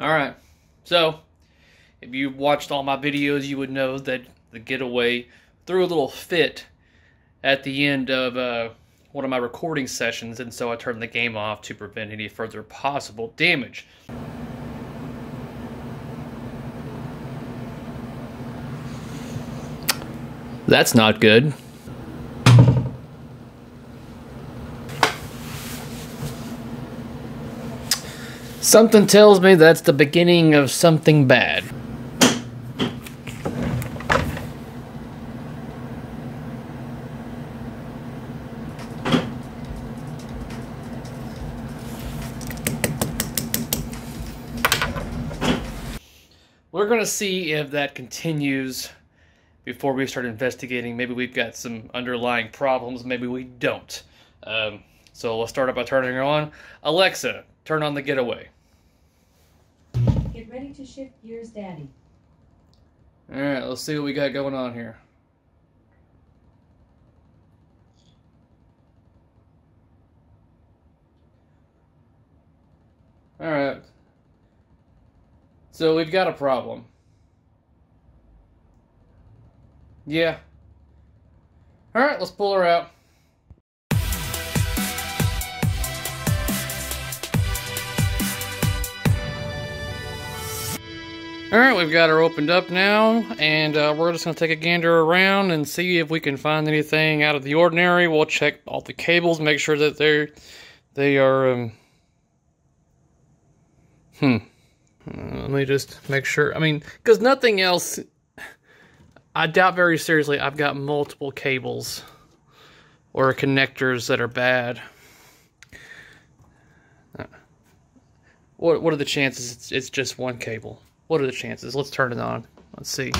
Alright, so if you watched all my videos, you would know that the getaway threw a little fit at the end of uh, one of my recording sessions, and so I turned the game off to prevent any further possible damage. That's not good. Something tells me that's the beginning of something bad. We're going to see if that continues before we start investigating. Maybe we've got some underlying problems, maybe we don't. Um, so let's start up by turning on. Alexa, turn on the getaway. Ready to shift gears, Daddy. All right, let's see what we got going on here. All right. So we've got a problem. Yeah. All right, let's pull her out. All right, we've got her opened up now, and uh, we're just going to take a gander around and see if we can find anything out of the ordinary. We'll check all the cables, make sure that they're they are. Um, hmm. Uh, let me just make sure. I mean, because nothing else. I doubt very seriously I've got multiple cables or connectors that are bad. Uh, what what are the chances it's, it's just one cable? What are the chances? Let's turn it on. Let's see.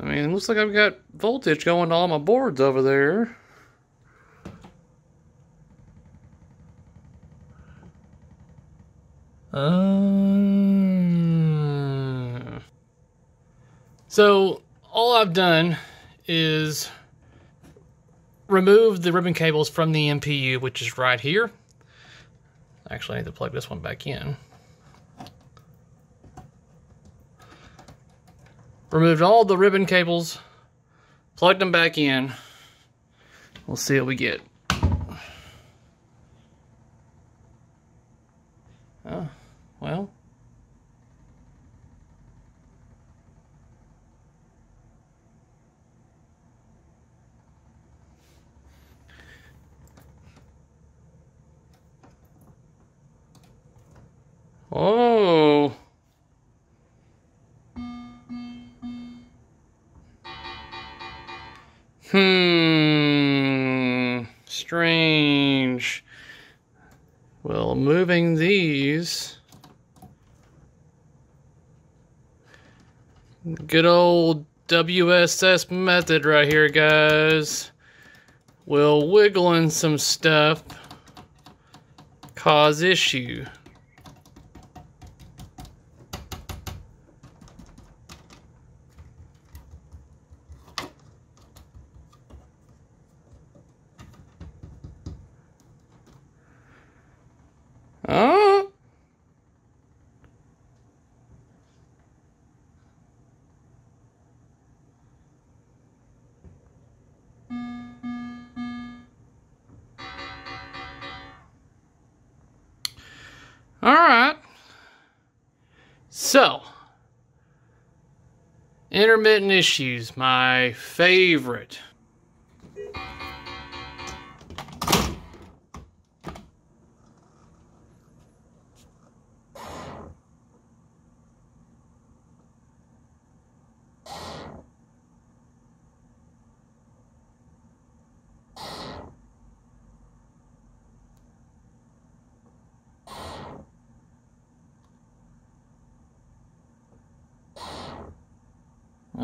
I mean, it looks like I've got voltage going to all my boards over there. Uh, so, all I've done is remove the ribbon cables from the MPU, which is right here. Actually, I need to plug this one back in. Removed all the ribbon cables, plugged them back in. We'll see what we get. Oh, well. Oh. Hmm. Strange. Well, moving these. Good old WSS method right here, guys. Will wiggling some stuff cause issue. All right. So, intermittent issues, my favorite.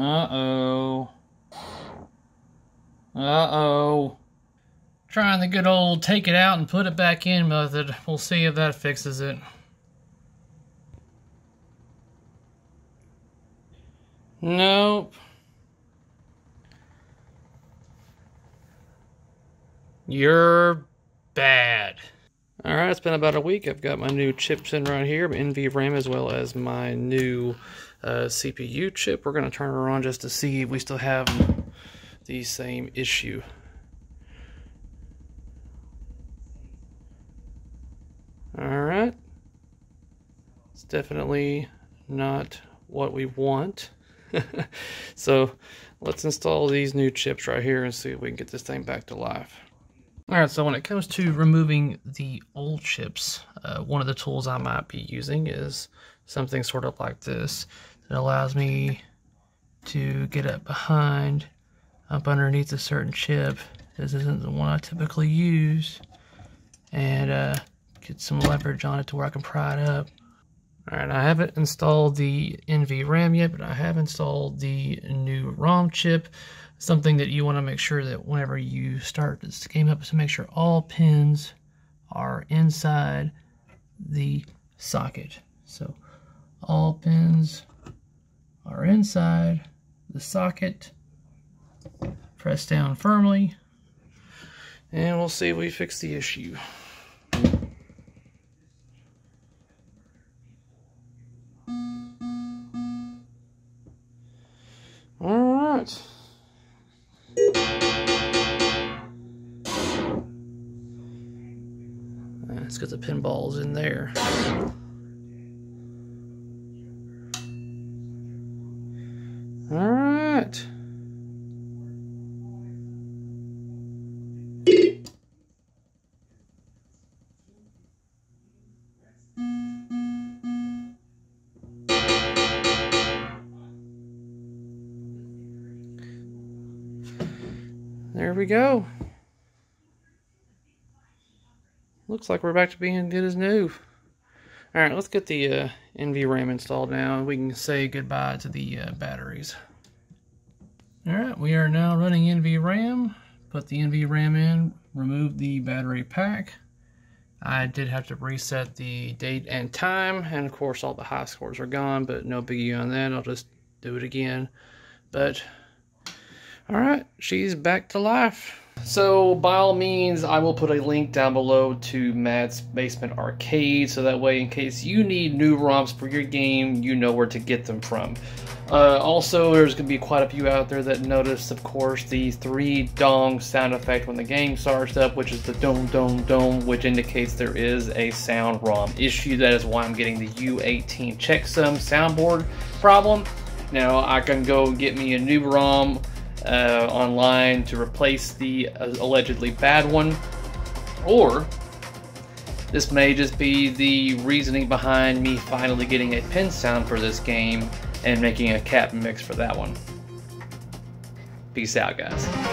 Uh-oh. Uh-oh. Trying the good old take it out and put it back in method. We'll see if that fixes it. Nope. You're bad. All right, it's been about a week. I've got my new chips in right here, NVRAM as well as my new uh, CPU chip. We're going to turn it on just to see if we still have the same issue. All right. It's definitely not what we want. so let's install these new chips right here and see if we can get this thing back to life. All right, so when it comes to removing the old chips, uh, one of the tools I might be using is something sort of like this that allows me to get up behind, up underneath a certain chip. This isn't the one I typically use, and uh, get some leverage on it to where I can pry it up. All right, I haven't installed the NVRAM yet, but I have installed the new ROM chip. Something that you want to make sure that whenever you start this game up is to make sure all pins are inside the socket. So all pins are inside the socket. Press down firmly, and we'll see if we fix the issue. It's got the pinballs in there. All right. There we go. Looks like we're back to being good as new. Alright, let's get the uh, NVRAM installed now. and We can say goodbye to the uh, batteries. Alright, we are now running NVRAM. Put the NVRAM in, remove the battery pack. I did have to reset the date and time, and of course all the high scores are gone, but no biggie on that. I'll just do it again. But, alright, she's back to life. So, by all means, I will put a link down below to Matt's Basement Arcade, so that way, in case you need new ROMs for your game, you know where to get them from. Uh, also, there's going to be quite a few out there that notice, of course, the three dong sound effect when the game starts up, which is the dome, dome, dome, which indicates there is a sound ROM issue. That is why I'm getting the U18 checksum soundboard problem. Now, I can go get me a new ROM uh, online to replace the uh, allegedly bad one, or this may just be the reasoning behind me finally getting a PinSound for this game and making a cap mix for that one. Peace out, guys.